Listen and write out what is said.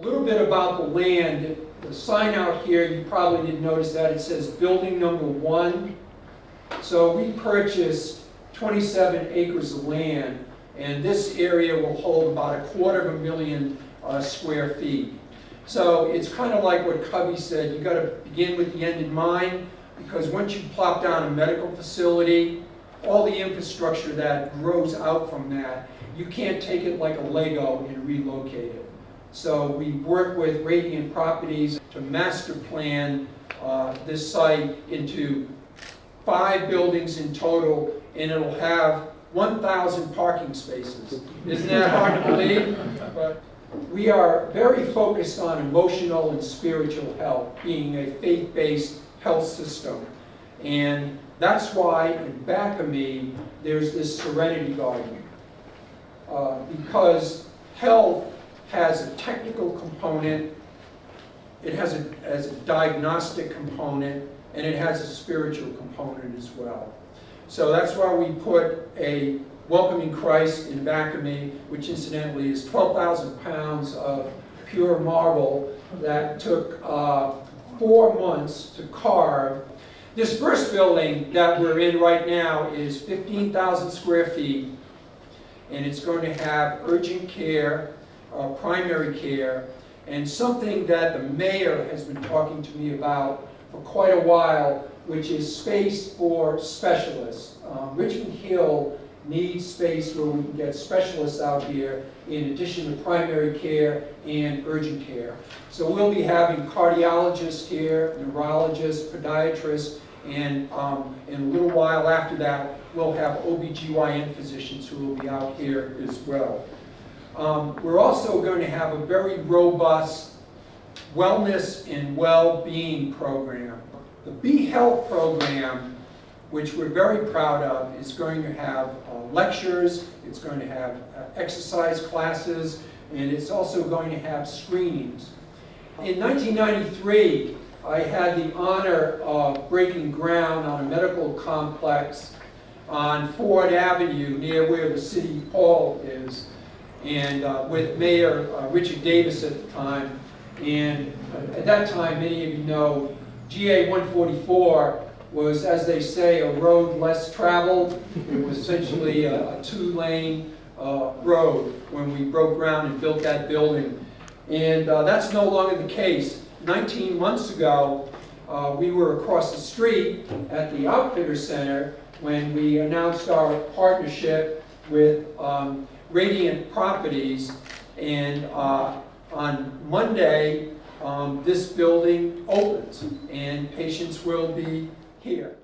A little bit about the land. The sign out here, you probably didn't notice that, it says building number one. So we purchased 27 acres of land, and this area will hold about a quarter of a million uh, square feet. So it's kind of like what Covey said, you got to begin with the end in mind, because once you plop down a medical facility, all the infrastructure that grows out from that, you can't take it like a Lego and relocate it. So we work with Raydient Properties to master plan uh, this site into five buildings in total, and it'll have 1,000 parking spaces. Isn't that hard to believe? But we are very focused on emotional and spiritual health, being a faith-based health system. And that's why in back of me, there's this Serenity Garden. Uh, because health has a technical component, it has a, has a diagnostic component, and it has a spiritual component as well. So that's why we put a Welcoming Christ in back of me, which incidentally is 12,000 pounds of pure marble that took uh, four months to carve. This first building that we're in right now is 15,000 square feet, and it's going to have urgent care, uh, primary care, and something that the mayor has been talking to me about for quite a while, which is space for specialists. Um, Richmond Hill needs space where we can get specialists out here in addition to primary care and urgent care. So we'll be having cardiologists here, neurologists, podiatrists, and um, in a little while after that, we'll have OBGYN physicians who will be out here as well. Um, we're also going to have a very robust wellness and well-being program. The Be Health program which we're very proud of, is going to have uh, lectures, it's going to have uh, exercise classes, and it's also going to have screenings. In 1993, I had the honor of breaking ground on a medical complex on Ford Avenue near where the city hall is, and uh, with Mayor uh, Richard Davis at the time. And uh, at that time, many of you know, GA 144 was, as they say, a road less traveled. It was essentially a, a two-lane uh, road when we broke ground and built that building. And uh, that's no longer the case. 19 months ago, uh, we were across the street at the Outfitter Center when we announced our partnership with um, Raydient Properties. And uh, on Monday, um, this building opens and patients will be here.